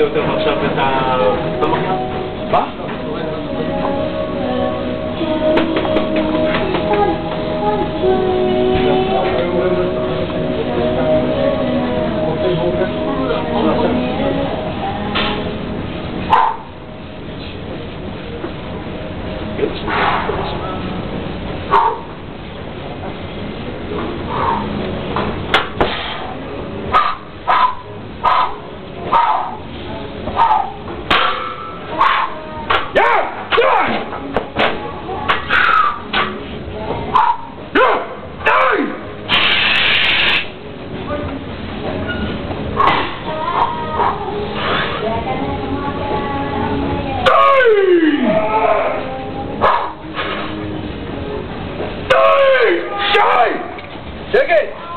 nagdodaw ko siya sa tamakya. Ba? Thank you. Try! Check it!